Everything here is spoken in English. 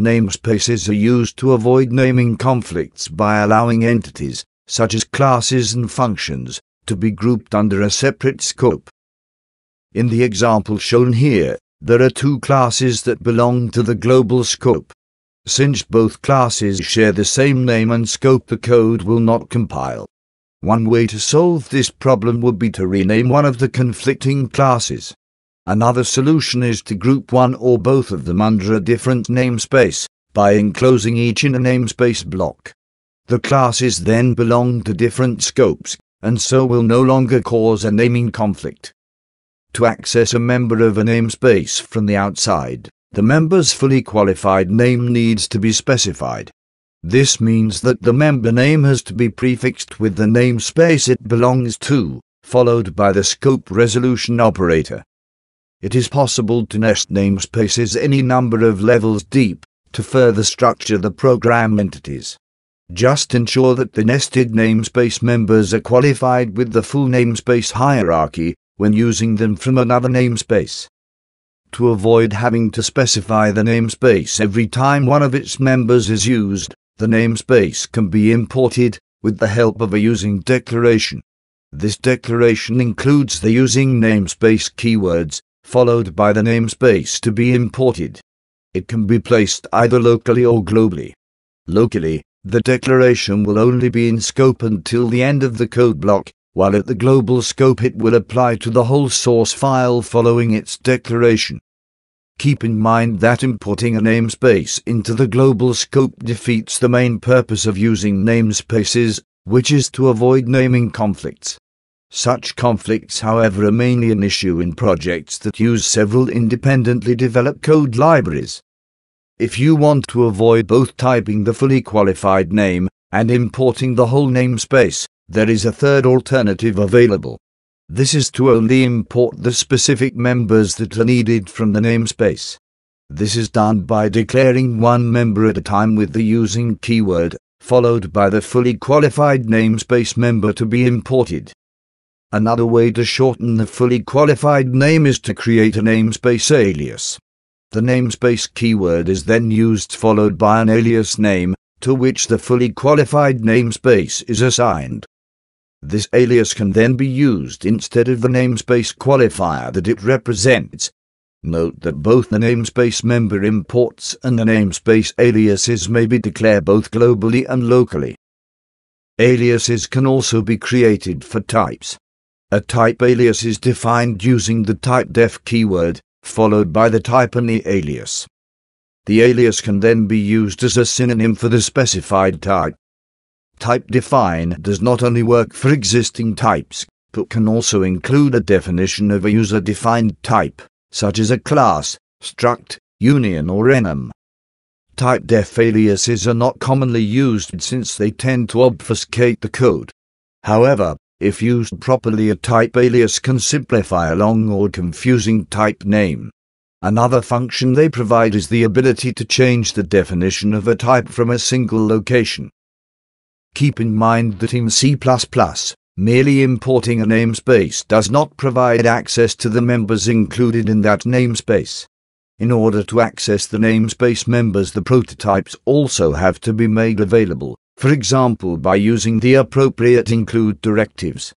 Namespaces are used to avoid naming conflicts by allowing entities, such as classes and functions, to be grouped under a separate scope. In the example shown here, there are two classes that belong to the global scope. Since both classes share the same name and scope, the code will not compile. One way to solve this problem would be to rename one of the conflicting classes. Another solution is to group one or both of them under a different namespace by enclosing each in a namespace block. The classes then belong to different scopes, and so will no longer cause a naming conflict. To access a member of a namespace from the outside, the member's fully qualified name needs to be specified. This means that the member name has to be prefixed with the namespace it belongs to, followed by the scope resolution operator. It is possible to nest namespaces any number of levels deep to further structure the program entities. Just ensure that the nested namespace members are qualified with the full namespace hierarchy when using them from another namespace. To avoid having to specify the namespace every time one of its members is used, the namespace can be imported with the help of a using declaration. This declaration includes the using namespace keywords, followed by the namespace to be imported. It can be placed either locally or globally. Locally, the declaration will only be in scope until the end of the code block, while at the global scope it will apply to the whole source file following its declaration. Keep in mind that importing a namespace into the global scope defeats the main purpose of using namespaces, which is to avoid naming conflicts. Such conflicts, however, are mainly an issue in projects that use several independently developed code libraries. If you want to avoid both typing the fully qualified name and importing the whole namespace, there is a third alternative available. This is to only import the specific members that are needed from the namespace. This is done by declaring one member at a time with the using keyword, followed by the fully qualified namespace member to be imported. Another way to shorten the fully qualified name is to create a namespace alias. The namespace keyword is then used followed by an alias name, to which the fully qualified namespace is assigned. This alias can then be used instead of the namespace qualifier that it represents. Note that both the namespace member imports and the namespace aliases may be declared both globally and locally. Aliases can also be created for types. A type alias is defined using the typedef keyword, followed by the type and the alias. The alias can then be used as a synonym for the specified type. Typedef does not only work for existing types, but can also include a definition of a user-defined type, such as a class, struct, union or enum. Typedef aliases are not commonly used since they tend to obfuscate the code. However, if used properly a type alias can simplify a long or confusing type name. Another function they provide is the ability to change the definition of a type from a single location. Keep in mind that in C++, merely importing a namespace does not provide access to the members included in that namespace. In order to access the namespace members, the prototypes also have to be made available, for example by using the appropriate include directives.